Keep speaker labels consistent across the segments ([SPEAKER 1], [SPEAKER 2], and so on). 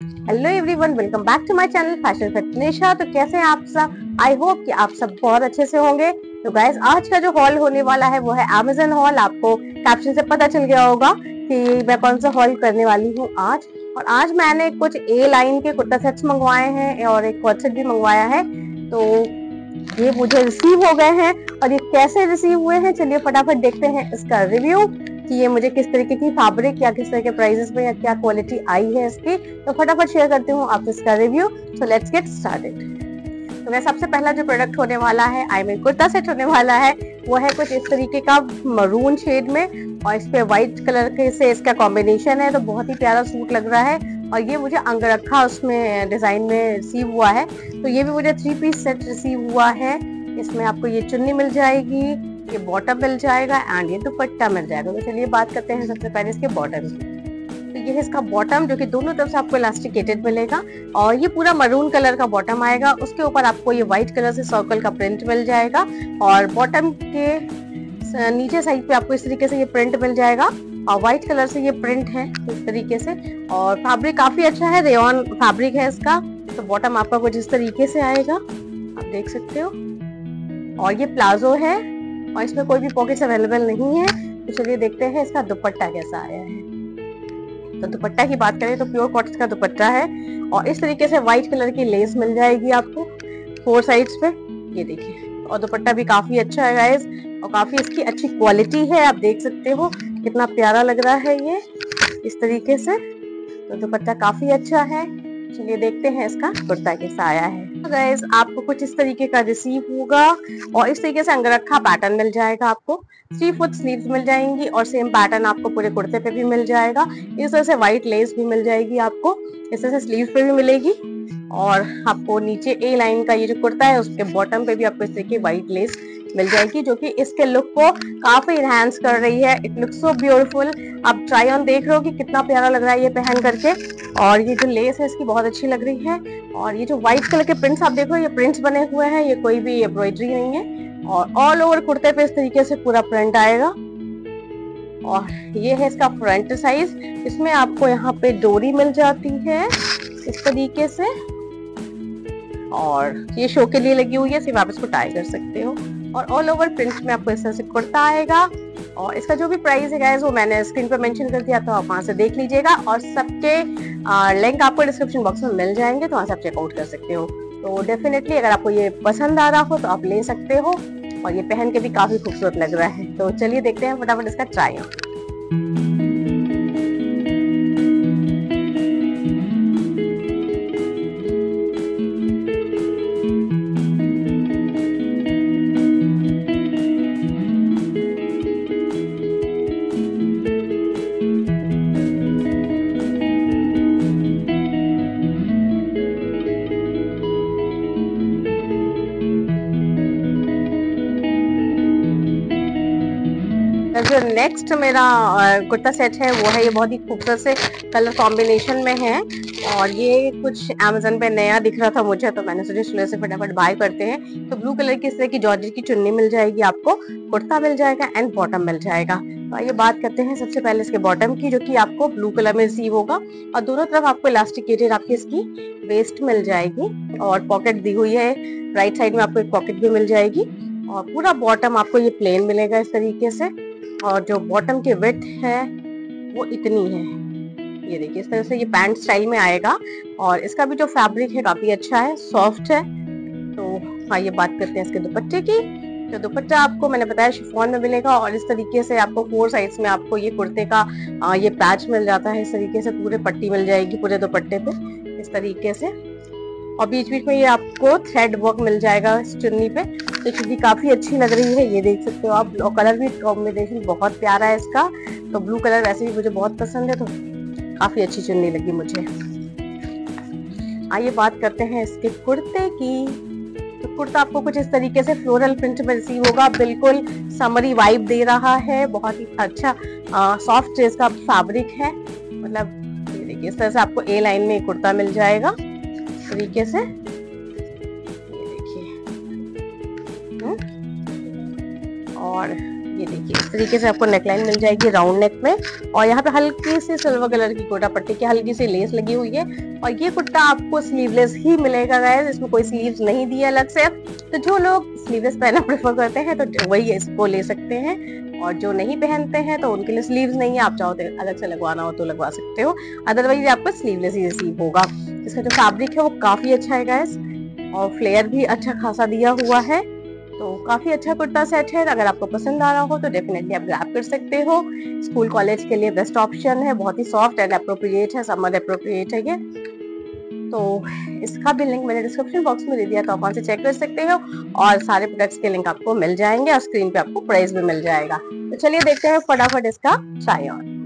[SPEAKER 1] Hello everyone welcome back to my channel fashion fitness तो कैसे हैं आप सब? आई होप कि आप सब बहुत अच्छे से होंगे। तो गाइज़ आज का जो हॉल होने वाला है वो है अमेजन हॉल आपको कैप्शन से पता चल गया होगा कि मैं कौन सा हॉल करने वाली हूँ आज। और आज मैंने कुछ ए लाइन के कुर्ता सेट्स मंगवाए हैं और एक कॉट सेट भी मंगवाया है। तो ये मुझे रिसीव हो गए हैं और ये कैसे रिसीव हुए हैं? चलिए फटाफट देखते हैं इसका रिव्यू कि ये मुझे किस तरीके की फैब्रिक या किस तरह के प्राइसेस में या क्या क्वालिटी आई है इसकी तो फटाफट शेयर करती हूँ आप इसका review so let's get started तो मैं सबसे पहला जो प्रोडक्ट होने वाला है आई मीन कुर्ता सेट होने वाला है, वो है कुछ इस तरीके का मरून शेड में और इस पे व्हाइट कलर के से इसका कॉम्बिनेशन है तो बहुत ही प्यारा सूट लग रहा है और ये मुझे अंगरखा उसमें डिज़ाइन में रिसीव हुआ है। तो ये भी मुझे थ्री पीस सेट रिसीव हुआ है। इसमें आपको ये चुन्नी मिल जाएगी ये बॉटम मिल जाएगा एंड ये दुपट्टा मिल जाएगा। तो चलिए बात करते हैं सबसे पहले इसके बॉटम की। तो ये है इसका बॉटम जो कि दोनों तरफ़ से आपको इलास्टिकेटेड मिलेगा और ये पूरा मरून कलर का बॉटम आएगा। उसके ऊपर आपको ये व्हाइट कलर से सर्कल का प्रिंट मिल जाएगा और बॉटम के नीचे साइड पे आपको इस तरीके से ये प्रिंट मिल जाएगा और व्हाइट कलर से ये प्रिंट है इस तरीके से। और फैब्रिक काफ़ी अच्छा है रेयन फैब्रिक है इसका। तो बॉटम आपका कुछ इस तरीके से आएगा। आप देख सकते हो। और ये प्लाजो है। और इसमें कोई भी पॉकेट्स अवेलेबल नहीं है। तो चलिए देखते हैं इसका दुपट्टा कैसा आया है। तो दुपट्टा की बात करें तो प्योर कॉटन का दुपट्टा है और इस तरीके से व्हाइट कलर की लेस मिल जाएगी आपको फोर साइड्स पे। ये देखिए, और दुपट्टा भी काफ़ी अच्छा है गाइस और काफ़ी इसकी अच्छी क्वालिटी है, आप देख सकते हो। कितना प्यारा लग रहा है ये, इस तरीके से। तो दुपट्टा काफ़ी अच्छा है। चलिए देखते हैं इसका कुर्ता कैसा आया है। गाइस तो आपको कुछ इस तरीके का रिसीव होगा और इस तरीके से अंगरखा पैटर्न मिल जाएगा आपको। थ्री फुट स्लीव्स मिल जाएँगी और सेम पैटर्न आपको पूरे कुर्ते पे भी मिल जाएगा। इस तरह से व्हाइट लेस भी मिल जाएगी आपको। इस तरह से स्लीव पे भी मिलेगी और आपको नीचे ए लाइन का ये जो कुर्ता है, उसके बॉटम पे भी आपको इस तरीके व्हाइट लेस मिल जाएगी, जो कि इसके लुक को काफ़ी इनहेंस कर रही है। इट लुक सो ब्यूटीफुल आप ट्राई ऑन देख रहे हो कि कितना प्यारा लग रहा है ये पहन करके। और ये जो लेस है, इसकी बहुत अच्छी लग रही है। और ये जो व्हाइट कलर के प्रिंट्स आप देखो ये प्रिंट्स बने हुए हैं। ये कोई भी एम्ब्रॉयडरी नहीं है। और ऑल ओवर कुर्ते पे इस तरीके से पूरा प्रिंट आएगा। और ये है इसका फ्रंट साइज़ इसमें आपको यहाँ पे डोरी मिल जाती है इस तरीके से। और ये शो के लिए लगी हुई है, सिर्फ़ आप इसको टाई कर सकते हो। और ऑल ओवर प्रिंट में आपको इस तरह से कुर्ता आएगा। और इसका जो भी प्राइस है वो मैंने स्क्रीन पर मेंशन कर दिया तो आप वहाँ से देख लीजिएगा। और सबके लिंक आपको डिस्क्रिप्शन बॉक्स में मिल जाएँगे तो वहाँ से आप चेकआउट कर सकते हो। तो डेफिनेटली अगर आपको ये पसंद आ रहा हो तो आप ले सकते हो। और ये पहन के भी काफ़ी खूबसूरत लग रहा है। तो चलिए देखते हैं फटाफट इसका ट्राई नेक्स्ट मेरा कुर्ता सेट है, वो है, ये बहुत ही खूबसूरत से कलर कॉम्बिनेशन में है। और ये कुछ अमेजोन पे नया दिख रहा था मुझे तो मैंने सोचा चलो फटाफट बाय करते हैं। तो ब्लू कलर की इस तरह की जॉर्जेट की चुन्नी मिल जाएगी आपको, कुर्ता मिल जाएगा एंड बॉटम मिल जाएगा। तो आइए बात करते हैं सबसे पहले इसके बॉटम की, जो कि आपको ब्लू कलर में रिसीव होगा। और दोनों तरफ़ आपको इलास्टिकेटेड आपकी इसकी वेस्ट मिल जाएगी। और पॉकेट दी हुई है राइट साइड में आपको एक पॉकेट भी मिल जाएगी। और पूरा बॉटम आपको ये प्लेन मिलेगा इस तरीके से। और जो बॉटम की विथ है वो इतनी है। ये देखिए इस तरह से ये पैंट स्टाइल में आएगा और इसका भी जो फैब्रिक है काफ़ी अच्छा है सॉफ्ट है। तो आइए बात करते हैं इसके दुपट्टे की। तो दुपट्टा आपको मैंने बताया शिफॉन में मिलेगा और इस तरीके से आपको फोर साइड्स में आपको ये कुर्ते का आ, ये पैच मिल जाता है। इस तरीके से पूरे पट्टी मिल जाएगी पूरे दुपट्टे पे इस तरीके से। और बीच बीच में ये आपको थ्रेड वर्क मिल जाएगा इस चुन्नी पे। तो चुन्नी काफ़ी अच्छी लग रही है, ये देख सकते हो आप। और कलर भी कॉम्बिनेशन बहुत प्यारा है इसका। तो ब्लू कलर वैसे भी मुझे बहुत पसंद है तो काफ़ी अच्छी चुन्नी लगी मुझे। आइए बात करते हैं इसके कुर्ते की। तो कुर्ता आपको कुछ इस तरीके से फ्लोरल प्रिंट में रिसीव होगा। बिल्कुल समरी वाइब दे रहा है। बहुत ही अच्छा सॉफ्ट इसका फैब्रिक है। मतलब देखिए इस तरह से आपको ए लाइन में कुर्ता मिल जाएगा। तरीके से। और ये देखिए, इस तरीके से आपको नेकलाइन मिल जाएगी राउंड नेक में। और यहाँ पे हल्की सी सिल्वर कलर की कोटा पट्टी की हल्की सी लेस लगी हुई है। और ये कुर्ता आपको स्लीवलेस ही मिलेगा गाइस इसमें कोई स्लीव्स नहीं दिए अलग से। तो जो लोग स्लीवलेस पहनना प्रेफर करते हैं तो वही इसको ले सकते हैं। और जो नहीं पहनते हैं तो उनके लिए स्लीव्स नहीं है। आप चाहो तो अलग से लगवाना हो तो लगवा सकते हो। अदरवाइज़ आपको स्लीवलेस ही रिसीव होगा। इसका जो फैब्रिक है, वो काफ़ी अच्छा है गैस और फ्लेयर भी अच्छा खासा दिया हुआ है। तो काफ़ी अच्छा कुर्ता सेट है। अगर आपको पसंद आ रहा हो तो डेफिनेटली आप ग्रैप कर सकते हो। स्कूल कॉलेज के लिए बेस्ट ऑप्शन है। बहुत ही सॉफ्ट एंड अप्रोप्रिएट है समर अप्रोप्रिएट है ये। तो इसका भी लिंक मैंने डिस्क्रिप्शन बॉक्स में दे दिया तो आप वहाँ से चेक कर सकते हो। और सारे प्रोडक्ट्स के लिंक आपको मिल जाएँगे और स्क्रीन पे आपको प्राइस भी मिल जाएगा। तो चलिए देखते हैं फटाफट इसका ट्राई ऑन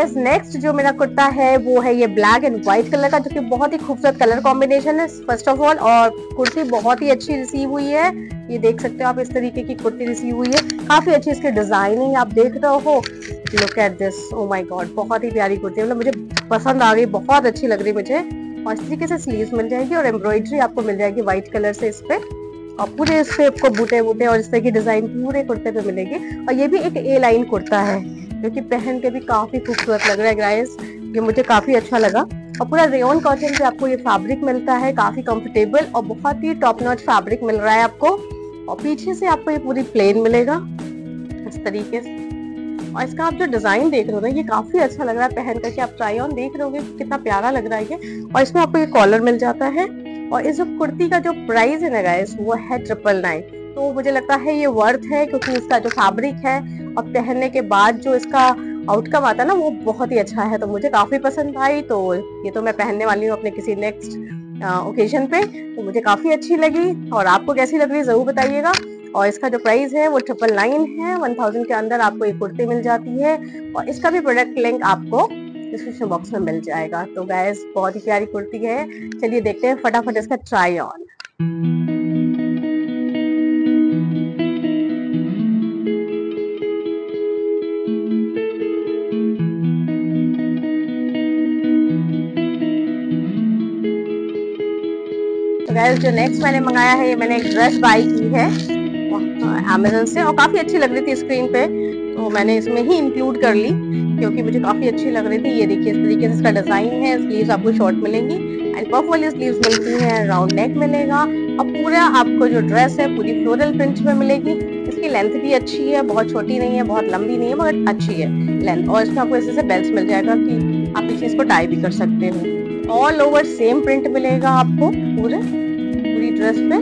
[SPEAKER 1] गाइस नेक्स्ट जो मेरा कुर्ता है, वो है ये ब्लैक एंड व्हाइट कलर का, जो कि बहुत ही खूबसूरत कलर कॉम्बिनेशन है फ़र्स्ट ऑफ़ ऑल और कुर्ती बहुत ही अच्छी रिसीव हुई है। ये देख सकते हो आप इस तरीके की कुर्ती रिसीव हुई है। काफ़ी अच्छी इसकी डिज़ाइनिंग आप देख रहे हो। Look at this oh my god बहुत ही प्यारी कुर्ती मतलब मुझे पसंद आ गई, बहुत अच्छी लग रही मुझे। और इस तरीके से स्लीव्स मिल जाएगी और एम्ब्रॉयडरी आपको मिल जाएगी व्हाइट कलर से इस पे। और पूरे इस पे आपको बूटे बूटे और इस तरह की डिज़ाइन पूरे कुर्ते पे मिलेगी। और ये भी एक ए लाइन कुर्ता है। जो कि पहन के भी काफ़ी खूबसूरत लग रहा है गाइस ये मुझे काफ़ी अच्छा लगा। और पूरा रेन कॉटन से आपको ये फैब्रिक मिलता है, काफ़ी कंफर्टेबल और बहुत ही टॉप नॉच फैब्रिक मिल रहा है आपको। और पीछे से आपको ये पूरी प्लेन मिलेगा। इस तरीके से। और इसका आप जो डिज़ाइन देख रहे हो ना, ये काफ़ी अच्छा लग रहा है पहन करके। आप ट्राई ऑन देख रहे हो कितना प्यारा लग रहा है ये। और इसमें आपको ये कॉलर मिल जाता है। और इस कुर्ती का जो प्राइस है ना गाइस वो है ट्रिपल नाइन तो मुझे लगता है ये वर्थ है, क्योंकि इसका जो फैब्रिक है और पहनने के बाद जो इसका आउटकम आता ना, वो बहुत ही अच्छा है। तो मुझे काफ़ी पसंद आई तो ये तो मैं पहनने वाली हूँ अपने किसी नेक्स्ट ओकेजन पे। तो मुझे काफ़ी अच्छी लगी और आपको कैसी लग रही ज़रूर बताइएगा। और इसका जो प्राइस है, वो ट्रिपल नाइन है। वन थाउज़ेंड के अंदर आपको एक कुर्ती मिल जाती है और इसका भी प्रोडक्ट लिंक आपको डिस्क्रिप्शन बॉक्स में मिल जाएगा। तो गैस बहुत ही प्यारी कुर्ती है। चलिए देखते हैं, फटाफट इसका ट्राई ऑन गैस जो नेक्स्ट मैंने मंगाया है, ये मैंने एक ड्रेस बाई की है। अमेजन से, और काफ़ी अच्छी लग रही थी स्क्रीन पे। तो मैंने इसमें ही इंक्लूड कर ली, क्योंकि मुझे काफ़ी अच्छी लग रही थी। ये देखिए, इस तरीके से इसका डिज़ाइन है स्लीव्स आपको शॉर्ट मिलेंगी एंड पफ वाली स्लीव्स मिलती हैं राउंड नेक मिलेगा, और पूरा आपको जो ड्रेस है, पूरी फ्लोरल प्रिंट में मिलेगी। इसकी लेंथ भी अच्छी है, बहुत छोटी नहीं है, बहुत लंबी नहीं है, मगर अच्छी है लेंथ और इसमें आपको ऐसे बेल्ट मिल जाएगा कि आप इसे इसको टाई भी कर सकते हो। ऑल ओवर सेम प्रिंट मिलेगा आपको, पूरी। ड्रेस पे।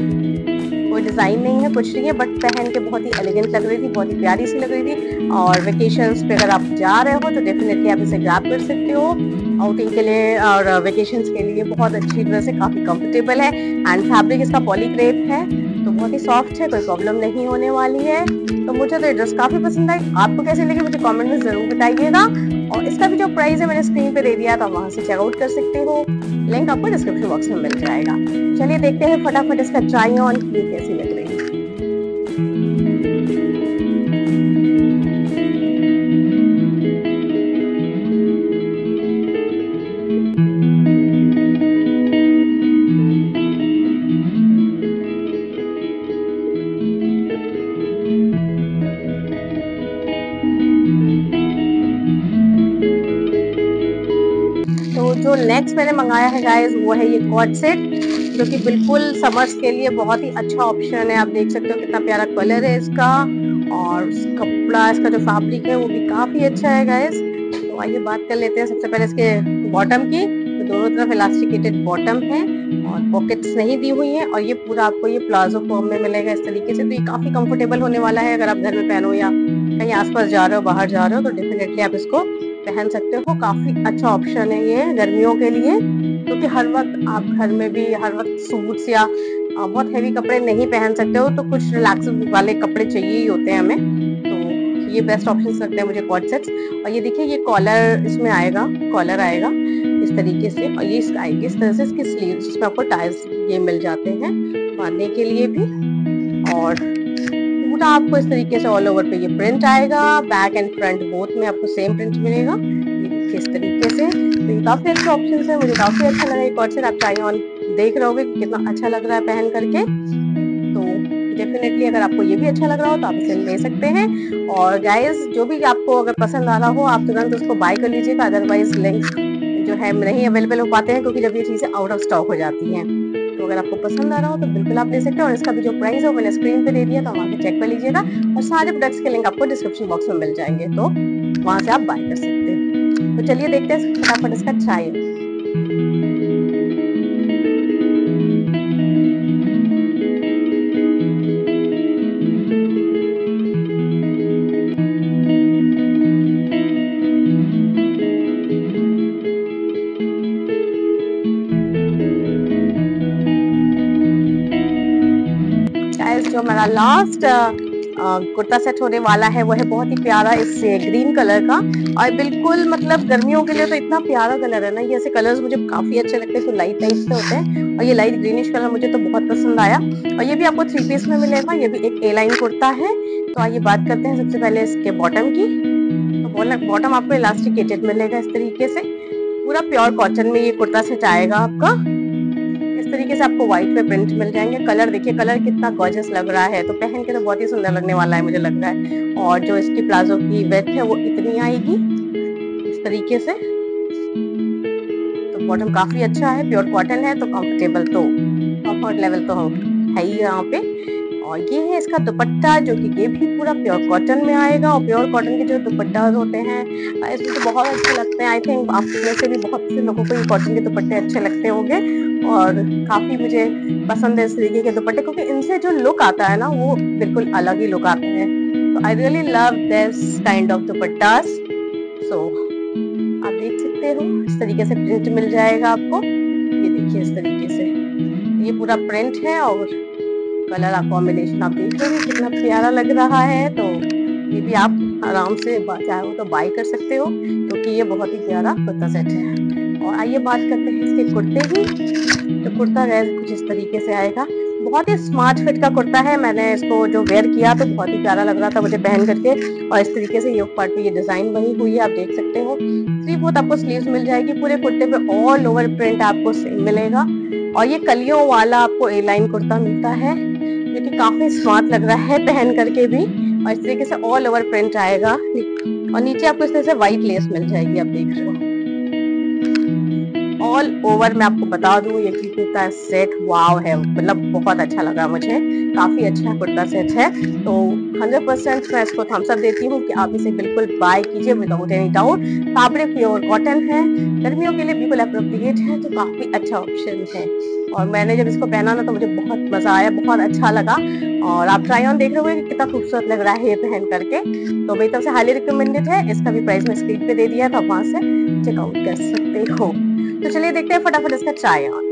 [SPEAKER 1] कोई डिज़ाइन नहीं है, कुछ नहीं है बट पहन के बहुत ही एलिगेंट लग रही थी, बहुत ही प्यारी सी लग रही थी। और वेकेशंस पे अगर आप जा रहे हो तो डेफिनेटली आप इसे ग्रैब कर सकते हो। आउटिंग के लिए और वेकेशंस के लिए बहुत अच्छी ड्रेस है, काफ़ी कंफर्टेबल है। एंड फैब्रिक इसका पॉलीक्रेप है तो बहुत ही सॉफ्ट है, कोई प्रॉब्लम नहीं होने वाली है। तो मुझे तो ये ड्रेस काफ़ी पसंद आई। आपको कैसे लगी मुझे कमेंट में ज़रूर बताइएगा। और इसका भी जो प्राइस है, मैंने स्क्रीन पे दे दिया तो वहाँ से चेकआउट कर सकते हो। लिंक आपको डिस्क्रिप्शन बॉक्स में मिल जाएगा। चलिए देखते हैं फटाफट इसका ट्राई ऑन की कैसी लग रही है। नेक्स्ट मैंने मंगाया है गाइस वो है ये कॉट सेट जो कि बिल्कुल समर्स के लिए बहुत ही अच्छा ऑप्शन है। आप देख सकते हो कितना प्यारा कलर है इसका, और कपड़ा इसका जो फैब्रिक है वो भी काफ़ी अच्छा है गाइस तो आइए बात कर लेते हैं सबसे पहले इसके बॉटम की। तो दोनों तरफ़ इलास्टिकेटेड बॉटम है, और पॉकेट्स नहीं दी हुई है, और ये पूरा आपको ये प्लाजो फॉर्म में मिलेगा इस तरीके से। तो ये काफ़ी कंफर्टेबल होने वाला है अगर आप घर में पहनो या कहीं आसपास जा रहे हो, बाहर जा रहे हो तो डेफिनेटली आप इसको पहन सकते हो। काफ़ी अच्छा ऑप्शन है ये गर्मियों के लिए। क्योंकि तो हर वक्त आप घर में भी हर वक्त सूट्स या बहुत हैवी कपड़े नहीं पहन सकते हो तो कुछ रिलैक्स वाले कपड़े चाहिए ही होते हैं हमें। तो ये बेस्ट ऑप्शन लगते हैं मुझे कॉट सेट्स और ये देखिए, ये कॉलर इसमें आएगा कॉलर आएगा इस तरीके से। और ये आएगी इस तरह से इसकी स्लीव जिसमें आपको टाइल्स ये मिल जाते हैं बांधने के लिए भी। और पूरा आपको इस तरीके से ऑल ओवर पे ये प्रिंट आएगा। बैक एंड फ्रंट बोथ में आपको सेम प्रिंट मिलेगा। इस तरीके से। तो ये काफ़ी अच्छे ऑप्शन है। मुझे काफ़ी अच्छा लगा। ये सेट आप ट्राई ऑन देख रहे होगे कितना अच्छा लग रहा है पहन करके। तो डेफिनेटली अगर आपको ये भी अच्छा लग रहा हो तो आप इसे ले सकते हैं। और गाइस जो भी आपको अगर पसंद आ रहा हो, आप तुरंत उसको बाय कर लीजिएगा। अदरवाइज़ लिंक जो है, नहीं अवेलेबल हो पाते हैं, क्योंकि जब ये चीज़ें आउट ऑफ़ स्टॉक हो जाती हैं। तो अगर आपको पसंद आ रहा हो तो बिल्कुल आप ले सकते हैं और इसका भी जो प्राइस है, वो मैंने स्क्रीन पे दे दिया तो वहाँ पे चेक कर लीजिएगा और सारे प्रोडक्ट्स के लिंक आपको डिस्क्रिप्शन बॉक्स में मिल जाएँगे तो वहाँ से आप बाय कर सकते हैं। तो चलिए देखते हैं, फटाफट इसका ट्राई लास्ट कुर्ता सेट होने वाला है वो है बहुत ही प्यारा इससे ग्रीन कलर का। और बिल्कुल मतलब गर्मियों के लिए तो इतना प्यारा कलर है ना, ये ऐसे कलर्स मुझे काफ़ी अच्छे लगते हैं तो लाइट टाइप से होते हैं। और ये लाइट ग्रीनिश कलर मुझे तो बहुत पसंद आया। और ये भी आपको थ्री पीस में मिलेगा ये भी एक ए लाइन कुर्ता है। तो आइए बात करते हैं सबसे पहले इसके बॉटम की। तो बॉटम आपको इलास्टिकेटेड मिलेगा इस तरीके से। पूरा प्योर कॉटन में ये कुर्ता सेट आएगा आपका। तरीके से आपको व्हाइट पे प्रिंट मिल जाएँगे। कलर देखिए कलर कितना गॉर्जियस लग रहा है। तो पहन के तो बहुत ही सुंदर लगने वाला है मुझे लग रहा है। और जो इसकी प्लाजो की वेथ है, वो इतनी आएगी इस तरीके से। तो बॉटम काफ़ी अच्छा है प्योर कॉटन है तो कंफर्टेबल तो कंफर्ट लेवल तो है ही यहाँ पे। और ये है इसका दुपट्टा, जो कि ये भी पूरा प्योर कॉटन में आएगा। और प्योर कॉटन के जो दुपट्टा होते हैं, इसमें तो बहुत अच्छे लगते हैं। आई थिंक आप में से भी बहुत से लोगों को ये कॉटन के दुपट्टे अच्छे लगते होंगे। और काफ़ी मुझे पसंद है इस तरीके के दुपट्टे, क्योंकि इनसे जो लुक आता है ना, वो बिल्कुल अलग ही लुक आते हैं। तो I really love this kind of dupattas. So आप देख सकते हो, इस तरीके से प्रिंट मिल जाएगा आपको। ये देखिए इस तरीके से। ये पूरा प्रिंट है और कलर कॉम्बिनेशन आप देख रहे कितना प्यारा लग रहा है। तो ये भी आप आराम से, चाहो तो बाई कर सकते हो, क्योंकि तो ये बहुत ही प्यारा कुर्ता सेट है। और आइए बात करते हैं इसके कुर्ते की। तो कुर्ता रेज कुछ इस तरीके से आएगा। बहुत ही स्मार्ट फिट का कुर्ता है। मैंने इसको जो वेयर किया तो बहुत ही प्यारा लग रहा था मुझे पहन करके। और इस तरीके से योग पार्ट पे ये डिज़ाइन बनी हुई है, आप देख सकते हो। थ्री फोर्थ आपको स्लीव्स मिल जाएगी। पूरे कुर्ते पे ऑल ओवर प्रिंट आपको मिलेगा। और ये कलियों वाला आपको ए लाइन कुर्ता मिलता है, जो कि काफ़ी स्मार्ट लग रहा है पहन करके भी। और इस तरीके से ऑल ओवर प्रिंट आएगा। और नीचे आपको इस तरह से व्हाइट लेस मिल जाएगी, आप देख रहे हो। ऑल ओवर मैं आपको बता दूँ, ये कुर्ता सेट वाव है। मतलब बहुत अच्छा लगा मुझे। काफ़ी अच्छा कुर्ता सेट है। तो 100 परसेंट मैं इसको थम्स अप देती हूँ कि आप इसे बिल्कुल बाय कीजिए without any doubt fabric pure cotton है। गर्मियों के लिए बिल्कुल अप्रोप्रिएट है तो काफ़ी अच्छा ऑप्शन है। और मैंने जब इसको पहना ना तो मुझे बहुत मज़ा आया, बहुत अच्छा लगा। और आप ट्राई ऑन देख रहे हो कितना खूबसूरत लग रहा है ये पहन करके। तो मेरी तरफ़ से हाईली रिकमेंडेड है। इसका भी प्राइस मैं स्क्रीन पे दे दिया था वहाँ से। चेकआउट कर सकते हो। तो चलिए देखते हैं फटाफट इसका ट्राई ऑन।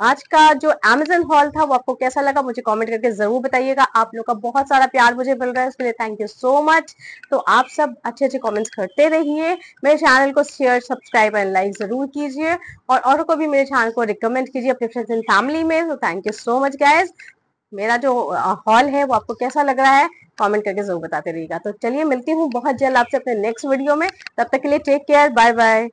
[SPEAKER 1] आज का जो Amazon हॉल था, वो आपको कैसा लगा? मुझे कमेंट करके ज़रूर बताइएगा। आप लोग का बहुत सारा प्यार मुझे मिल रहा है उसके लिए थैंक यू सो मच तो आप सब अच्छे अच्छे कमेंट्स करते रहिए। मेरे चैनल को शेयर सब्सक्राइब एंड लाइक ज़रूर कीजिए। और औरों को भी मेरे चैनल को रिकमेंड कीजिए अपने फ्रेंड्स एंड फैमिली में। तो thank you so much guys मेरा जो हॉल है, वो आपको कैसा लग रहा है? कमेंट करके ज़रूर बताते रहिएगा। तो चलिए, मिलती हूँ बहुत जल्द आपसे अपने नेक्स्ट वीडियो में। तब तक के लिए टेक केयर बाय बाय